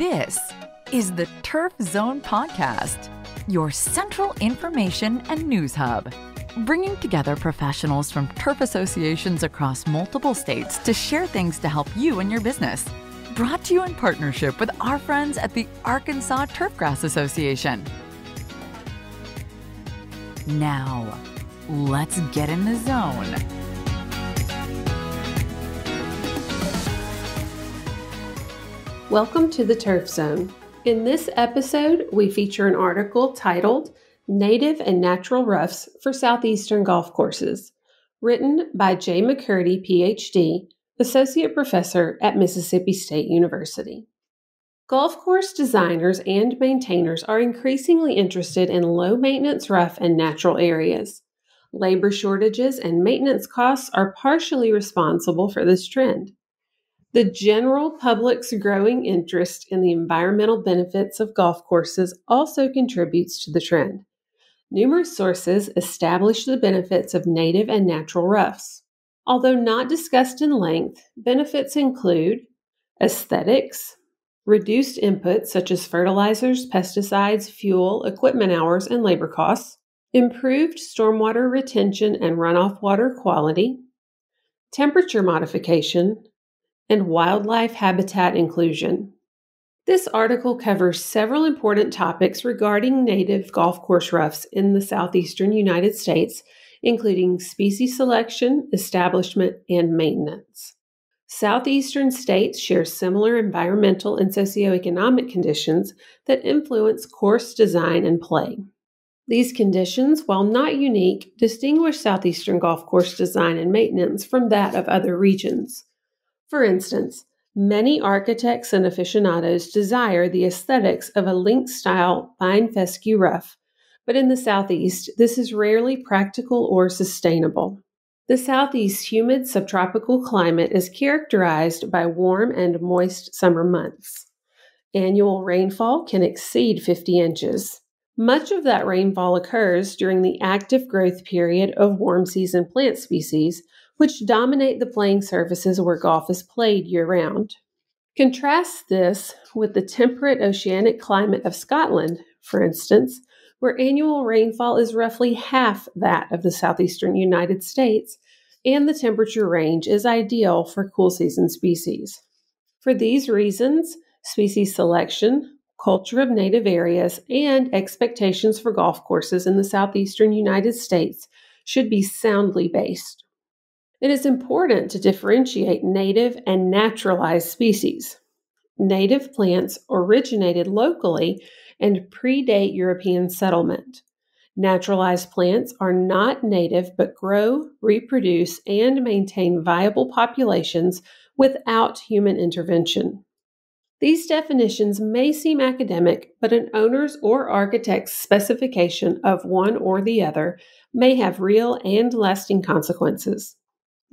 This is the Turf Zone Podcast, your central information and news hub, bringing together professionals from turf associations across multiple states to share things to help you and your business. Brought to you in partnership with our friends at the Arkansas Turfgrass Association. Now, let's get in the zone. Welcome to the Turf Zone. In this episode, we feature an article titled Native and Natural Roughs for Southeastern Golf Courses, written by Jay McCurdy, PhD, Associate Professor at Mississippi State University. Golf course designers and maintainers are increasingly interested in low maintenance rough and natural areas. Labor shortages and maintenance costs are partially responsible for this trend. The general public's growing interest in the environmental benefits of golf courses also contributes to the trend. Numerous sources establish the benefits of native and natural roughs. Although not discussed in length, benefits include aesthetics, reduced inputs such as fertilizers, pesticides, fuel, equipment hours, and labor costs, improved stormwater retention and runoff water quality, temperature modification, and wildlife habitat inclusion. This article covers several important topics regarding native golf course roughs in the southeastern United States, including species selection, establishment, and maintenance. Southeastern states share similar environmental and socioeconomic conditions that influence course design and play. These conditions, while not unique, distinguish Southeastern golf course design and maintenance from that of other regions. For instance, many architects and aficionados desire the aesthetics of a link style fine fescue rough, but in the Southeast, this is rarely practical or sustainable. The Southeast's humid subtropical climate is characterized by warm and moist summer months. Annual rainfall can exceed 50 inches. Much of that rainfall occurs during the active growth period of warm season plant species, which dominate the playing surfaces where golf is played year round. Contrast this with the temperate oceanic climate of Scotland, for instance, where annual rainfall is roughly half that of the southeastern United States, and the temperature range is ideal for cool season species. For these reasons, species selection, culture of native areas, and expectations for golf courses in the southeastern United States should be soundly based. It is important to differentiate native and naturalized species. Native plants originated locally and predate European settlement. Naturalized plants are not native but grow, reproduce, and maintain viable populations without human intervention. These definitions may seem academic, but an owner's or architect's specification of one or the other may have real and lasting consequences.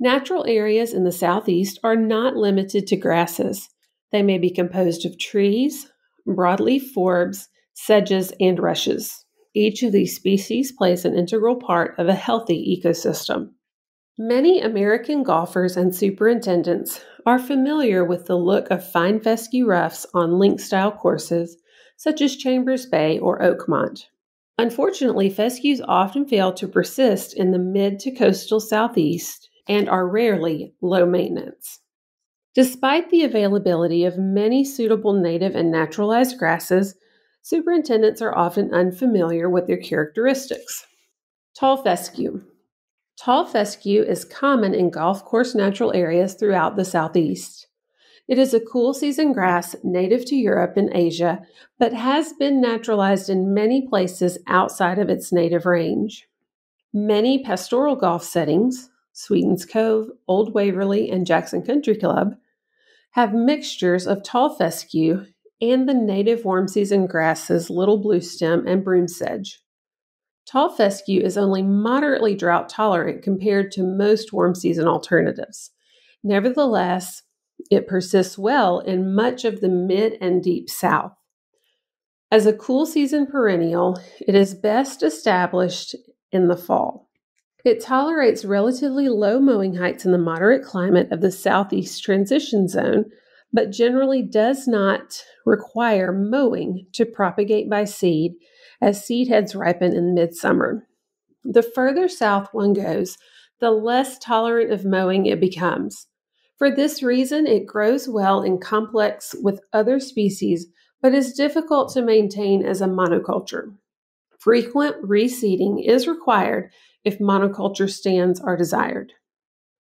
Natural areas in the southeast are not limited to grasses. They may be composed of trees, broadleaf forbs, sedges, and rushes. Each of these species plays an integral part of a healthy ecosystem. Many American golfers and superintendents are familiar with the look of fine fescue roughs on link style courses such as Chambers Bay or Oakmont. Unfortunately, fescues often fail to persist in the mid to coastal southeast and are rarely low maintenance. Despite the availability of many suitable native and naturalized grasses, superintendents are often unfamiliar with their characteristics. Tall fescue. Tall fescue is common in golf course natural areas throughout the southeast. It is a cool season grass native to Europe and Asia, but has been naturalized in many places outside of its native range. Many pastoral golf settings, Sweetens Cove, Old Waverly, and Jackson Country Club have mixtures of tall fescue and the native warm season grasses little bluestem and broom sedge. Tall fescue is only moderately drought tolerant compared to most warm season alternatives. Nevertheless, it persists well in much of the mid and deep south. As a cool season perennial, it is best established in the fall. It tolerates relatively low mowing heights in the moderate climate of the southeast transition zone, but generally does not require mowing to propagate by seed as seed heads ripen in midsummer. The further south one goes, the less tolerant of mowing it becomes. For this reason, it grows well in complex with other species, but is difficult to maintain as a monoculture. Frequent reseeding is required if monoculture stands are desired.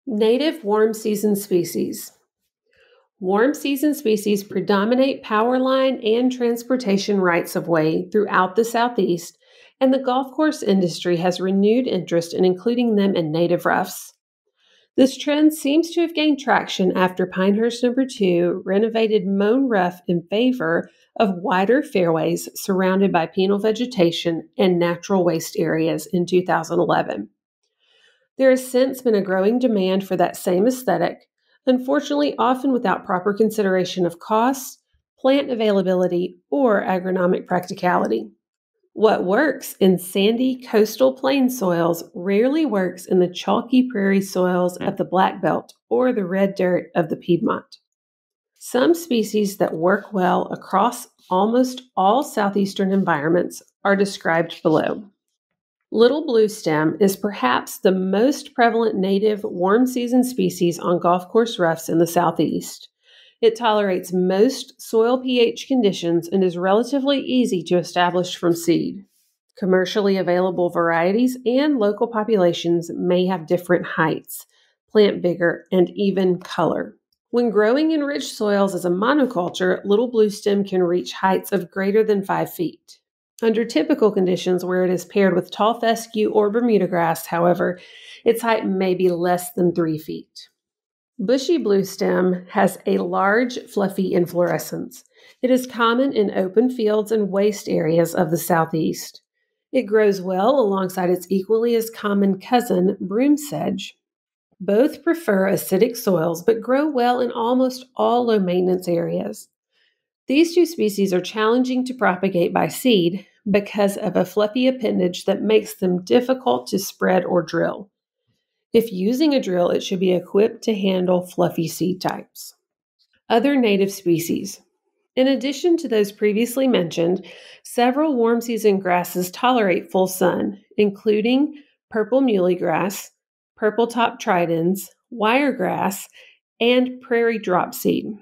Native warm season species. Warm season species predominate power line and transportation rights of way throughout the Southeast, and the golf course industry has renewed interest in including them in native roughs. This trend seems to have gained traction after Pinehurst Number 2 renovated Mown Rough in favor of wider fairways surrounded by penal vegetation and natural waste areas in 2011. There has since been a growing demand for that same aesthetic, unfortunately, often without proper consideration of costs, plant availability, or agronomic practicality. What works in sandy coastal plain soils rarely works in the chalky prairie soils of the Black Belt or the red dirt of the Piedmont. Some species that work well across almost all southeastern environments are described below. Little bluestem is perhaps the most prevalent native warm season species on golf course roughs in the southeast. It tolerates most soil pH conditions and is relatively easy to establish from seed. Commercially available varieties and local populations may have different heights, plant vigor, and even color. When growing in rich soils as a monoculture, little bluestem can reach heights of greater than 5 feet. Under typical conditions where it is paired with tall fescue or Bermuda grass, however, its height may be less than three feet. Bushy bluestem has a large, fluffy inflorescence. It is common in open fields and waste areas of the southeast. It grows well alongside its equally as common cousin, broom sedge. Both prefer acidic soils but grow well in almost all low maintenance areas. These two species are challenging to propagate by seed because of a fluffy appendage that makes them difficult to spread or drill. If using a drill, it should be equipped to handle fluffy seed types. Other native species. In addition to those previously mentioned, several warm season grasses tolerate full sun, including purple muhly grass, purple top tridens, wiregrass, and prairie dropseed.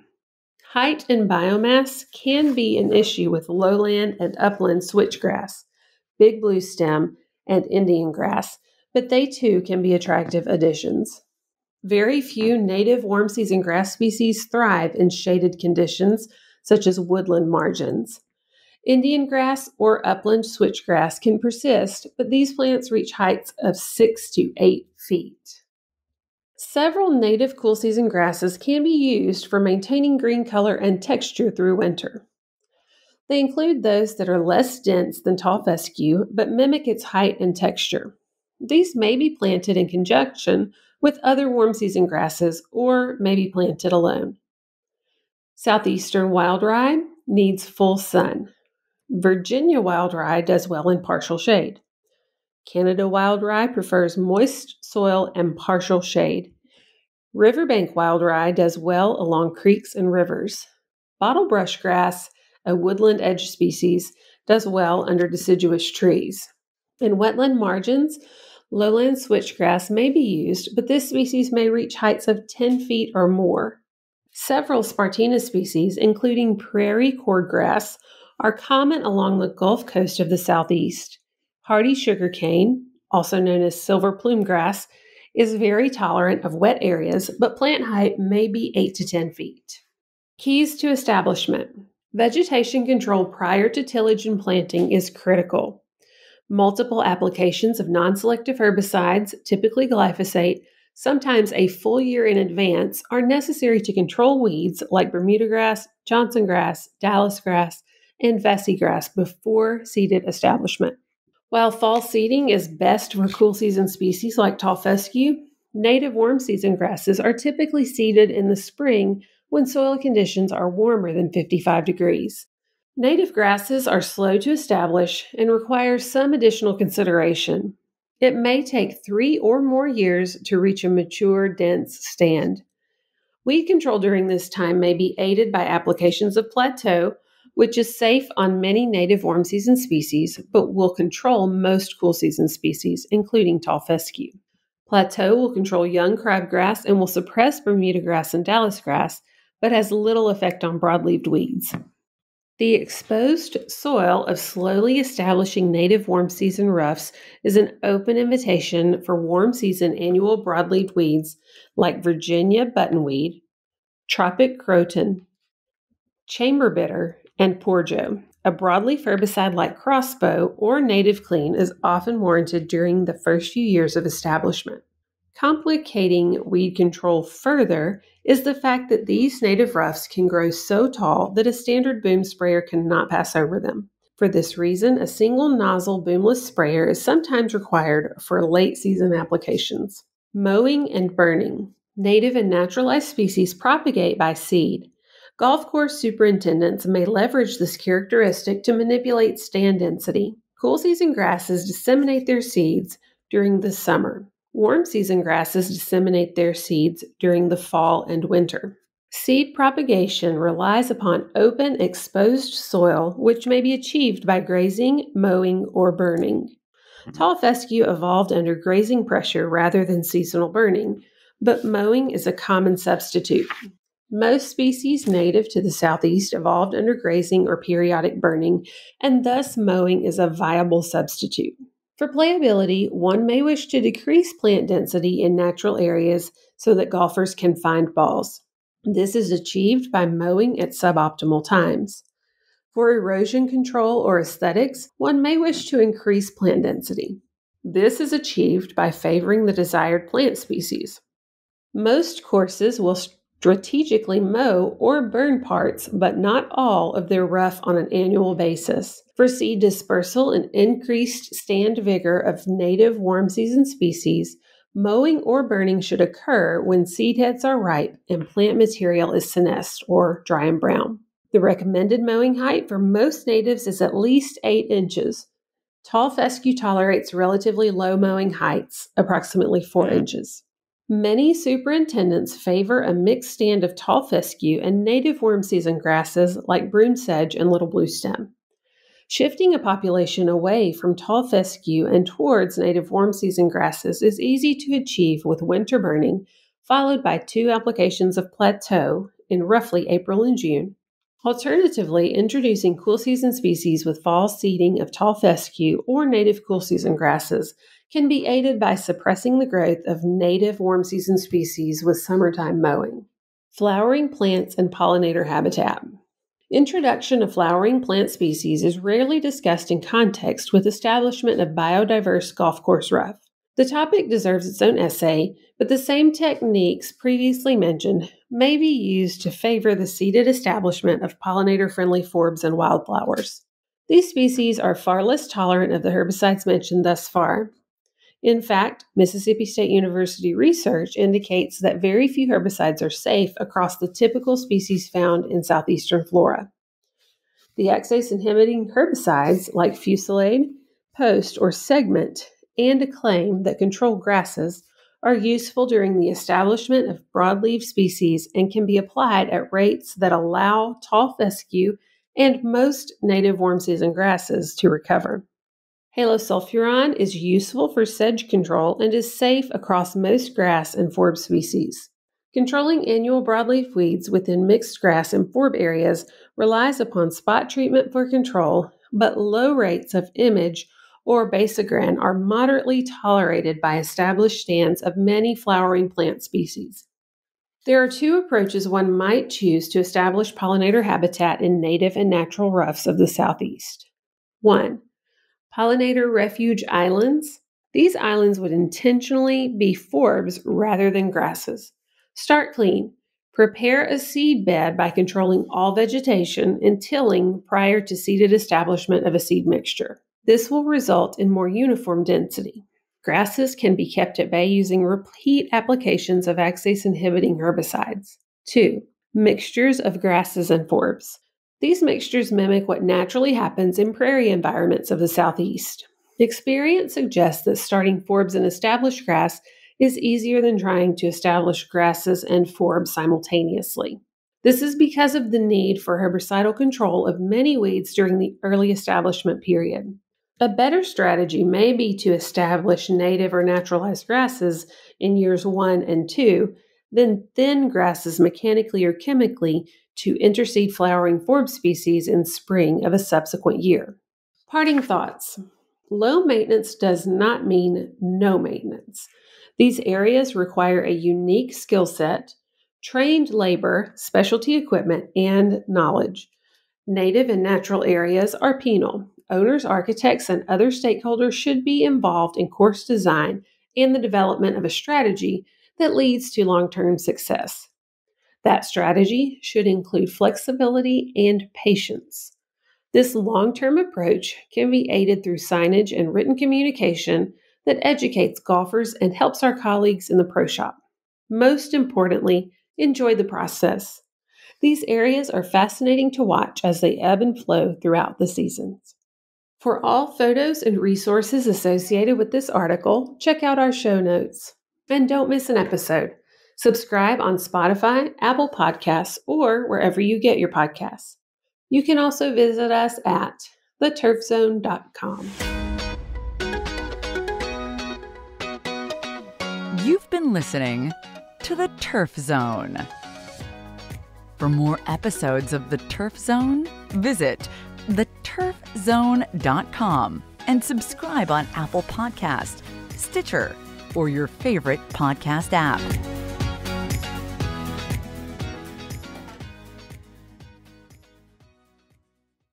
Height and biomass can be an issue with lowland and upland switchgrass, big bluestem, and Indian grass, but they too can be attractive additions. Very few native warm season grass species thrive in shaded conditions, such as woodland margins. Indian grass or upland switchgrass can persist, but these plants reach heights of 6 to 8 feet. Several native cool season grasses can be used for maintaining green color and texture through winter. They include those that are less dense than tall fescue but mimic its height and texture. These may be planted in conjunction with other warm season grasses or may be planted alone. Southeastern wild rye needs full sun. Virginia wild rye does well in partial shade. Canada wild rye prefers moist soil and partial shade. Riverbank wild rye does well along creeks and rivers. Bottlebrush grass, a woodland edge species, does well under deciduous trees. In wetland margins, lowland switchgrass may be used, but this species may reach heights of 10 feet or more. Several Spartina species, including prairie cordgrass, are common along the Gulf Coast of the southeast. Hardy sugarcane, also known as silver plume grass, is very tolerant of wet areas, but plant height may be 8 to 10 feet. Keys to establishment Vegetation control prior to tillage and planting is critical. Multiple applications of non selective herbicides, typically glyphosate, sometimes a full year in advance, are necessary to control weeds like Bermuda grass, Johnson grass, Dallas grass, and Vasey grass before seeded establishment. While fall seeding is best for cool season species like tall fescue, native warm season grasses are typically seeded in the spring when soil conditions are warmer than 55 degrees. Native grasses are slow to establish and require some additional consideration. It may take three or more years to reach a mature, dense stand. Weed control during this time may be aided by applications of plateau, which is safe on many native warm season species, but will control most cool season species, including tall fescue. Plateau will control young crabgrass and will suppress Bermuda grass and Dallas grass, but has little effect on broadleaved weeds. The exposed soil of slowly establishing native warm season roughs is an open invitation for warm season annual broadleaf weeds like Virginia buttonweed, tropic croton, chamber bitter, and poorjo. A broadleaf herbicide like crossbow or native clean is often warranted during the first few years of establishment. Complicating weed control further is the fact that these native roughs can grow so tall that a standard boom sprayer cannot pass over them. For this reason, a single nozzle boomless sprayer is sometimes required for late season applications. Mowing and burning. Native and naturalized species propagate by seed. Golf course superintendents may leverage this characteristic to manipulate stand density. Cool season grasses disseminate their seeds during the summer. Warm season grasses disseminate their seeds during the fall and winter. Seed propagation relies upon open, exposed soil, which may be achieved by grazing, mowing, or burning. Mm-hmm. Tall fescue evolved under grazing pressure rather than seasonal burning, but mowing is a common substitute. Most species native to the southeast evolved under grazing or periodic burning, and thus mowing is a viable substitute. For playability, one may wish to decrease plant density in natural areas so that golfers can find balls. This is achieved by mowing at suboptimal times. For erosion control or aesthetics, one may wish to increase plant density. This is achieved by favoring the desired plant species. Most courses will strategically mow or burn parts, but not all, of their rough on an annual basis. For seed dispersal and increased stand vigor of native warm season species, mowing or burning should occur when seed heads are ripe and plant material is senesced or dry and brown. The recommended mowing height for most natives is at least 8 inches. Tall fescue tolerates relatively low mowing heights, approximately 4 hmm. inches. Many superintendents favor a mixed stand of tall fescue and native warm season grasses like broom sedge and little blue stem. Shifting a population away from tall fescue and towards native warm season grasses is easy to achieve with winter burning, followed by two applications of plateau in roughly April and June. Alternatively, introducing cool season species with fall seeding of tall fescue or native cool season grasses can be aided by suppressing the growth of native warm season species with summertime mowing. Flowering plants and pollinator habitat. Introduction of flowering plant species is rarely discussed in context with establishment of biodiverse golf course rough. The topic deserves its own essay, but the same techniques previously mentioned may be used to favor the seeded establishment of pollinator friendly forbs and wildflowers. These species are far less tolerant of the herbicides mentioned thus far, in fact, Mississippi State University research indicates that very few herbicides are safe across the typical species found in southeastern flora. The ACCase inhibiting herbicides like Fusilade, Poast, or Segment, and Acclaim that control grasses are useful during the establishment of broadleaf species and can be applied at rates that allow tall fescue and most native warm season grasses to recover. Halosulfuron is useful for sedge control and is safe across most grass and forb species. Controlling annual broadleaf weeds within mixed grass and forb areas relies upon spot treatment for control, but low rates of image or basagran are moderately tolerated by established stands of many flowering plant species. There are two approaches one might choose to establish pollinator habitat in native and natural roughs of the southeast. 1 pollinator refuge islands. These islands would intentionally be forbs rather than grasses. Start clean. Prepare a seed bed by controlling all vegetation and tilling prior to seeded establishment of a seed mixture. This will result in more uniform density. Grasses can be kept at bay using repeat applications of ACCase inhibiting herbicides. 2. Mixtures of grasses and forbs. These mixtures mimic what naturally happens in prairie environments of the southeast. Experience suggests that starting forbs in established grass is easier than trying to establish grasses and forbs simultaneously. This is because of the need for herbicidal control of many weeds during the early establishment period. A better strategy may be to establish native or naturalized grasses in years one and two, then thin grasses mechanically or chemically to interseed flowering forb species in spring of a subsequent year. Parting thoughts Low maintenance does not mean no maintenance. These areas require a unique skill set trained labor, specialty equipment, and knowledge. Native and natural areas are penal. Owners, architects, and other stakeholders should be involved in course design and the development of a strategy that leads to long term success. That strategy should include flexibility and patience. This long term approach can be aided through signage and written communication that educates golfers and helps our colleagues in the pro shop. Most importantly, enjoy the process. These areas are fascinating to watch as they ebb and flow throughout the seasons. For all photos and resources associated with this article, check out our show notes. And don't miss an episode. Subscribe on Spotify, Apple Podcasts, or wherever you get your podcasts. You can also visit us at theturfzone.com. You've been listening to the Turf Zone. For more episodes of the Turf Zone, visit theturfzone.com and subscribe on Apple Podcast, Stitcher, or your favorite podcast app.